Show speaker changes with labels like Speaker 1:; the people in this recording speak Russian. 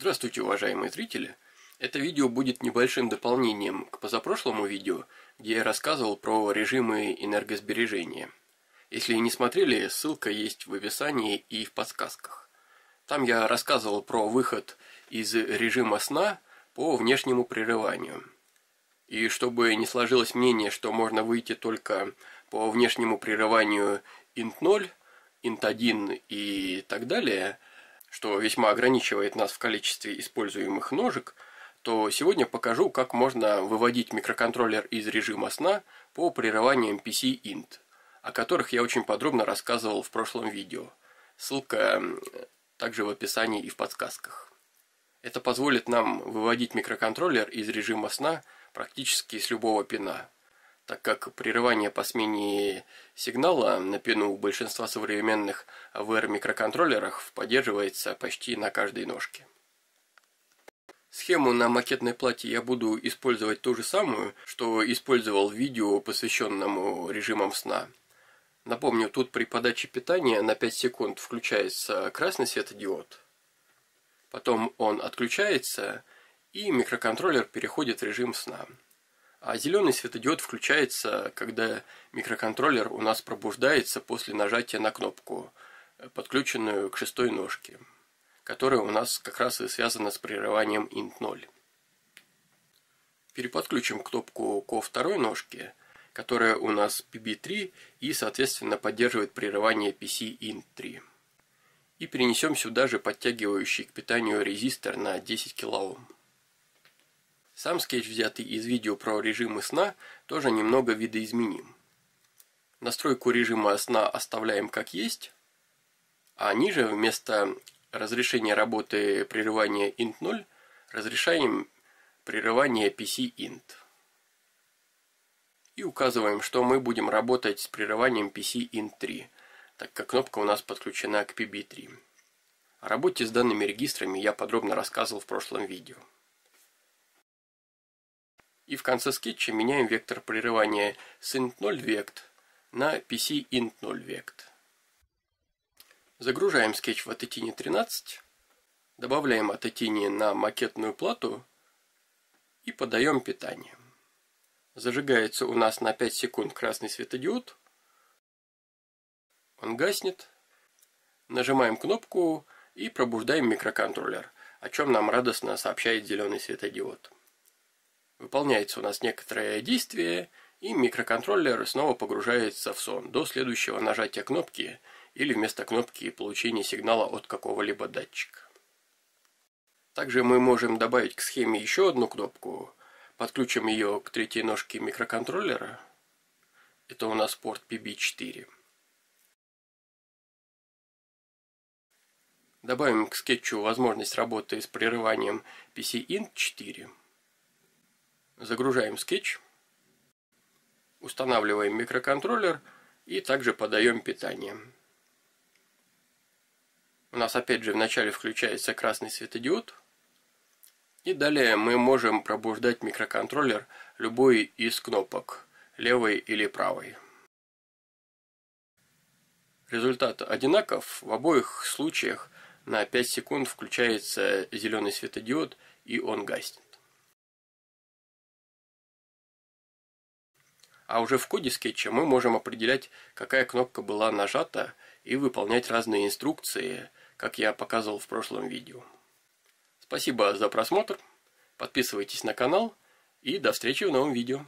Speaker 1: Здравствуйте, уважаемые зрители! Это видео будет небольшим дополнением к позапрошлому видео, где я рассказывал про режимы энергосбережения. Если не смотрели, ссылка есть в описании и в подсказках. Там я рассказывал про выход из режима сна по внешнему прерыванию. И чтобы не сложилось мнение, что можно выйти только по внешнему прерыванию int 0, int 1 и так далее – что весьма ограничивает нас в количестве используемых ножек, то сегодня покажу, как можно выводить микроконтроллер из режима сна по прерываниям PC-int, о которых я очень подробно рассказывал в прошлом видео. Ссылка также в описании и в подсказках. Это позволит нам выводить микроконтроллер из режима сна практически с любого пина – так как прерывание по смене сигнала на пину у большинства современных VR-микроконтроллерах поддерживается почти на каждой ножке. Схему на макетной плате я буду использовать ту же самую, что использовал в видео, посвященному режимам сна. Напомню, тут при подаче питания на 5 секунд включается красный светодиод, потом он отключается и микроконтроллер переходит в режим сна. А зеленый светодиод включается, когда микроконтроллер у нас пробуждается после нажатия на кнопку, э, подключенную к шестой ножке, которая у нас как раз и связана с прерыванием int0. Переподключим кнопку ко второй ножке, которая у нас PB3 и, соответственно, поддерживает прерывание PC int3. И перенесем сюда же подтягивающий к питанию резистор на 10 кОм. Сам скетч, взятый из видео про режимы сна, тоже немного видоизменим. Настройку режима сна оставляем как есть, а ниже вместо разрешения работы прерывания int0 разрешаем прерывание PC-int. И указываем, что мы будем работать с прерыванием PC-int3, так как кнопка у нас подключена к PB3. О работе с данными регистрами я подробно рассказывал в прошлом видео. И в конце скетча меняем вектор прерывания с int0 вект на pc int0 вект. Загружаем скетч в Attitine 13, добавляем Attitine на макетную плату и подаем питание. Зажигается у нас на 5 секунд красный светодиод. Он гаснет. Нажимаем кнопку и пробуждаем микроконтроллер, о чем нам радостно сообщает зеленый светодиод. Выполняется у нас некоторое действие, и микроконтроллер снова погружается в сон до следующего нажатия кнопки или вместо кнопки получения сигнала от какого-либо датчика. Также мы можем добавить к схеме еще одну кнопку, подключим ее к третьей ножке микроконтроллера. Это у нас порт PB4. Добавим к скетчу возможность работы с прерыванием PC-int 4. Загружаем скетч, устанавливаем микроконтроллер и также подаем питание. У нас опять же вначале включается красный светодиод. И далее мы можем пробуждать микроконтроллер любой из кнопок, левой или правой. Результат одинаков. В обоих случаях на 5 секунд включается зеленый светодиод и он гаснет. А уже в коде скетча мы можем определять, какая кнопка была нажата и выполнять разные инструкции, как я показывал в прошлом видео. Спасибо за просмотр, подписывайтесь на канал и до встречи в новом видео.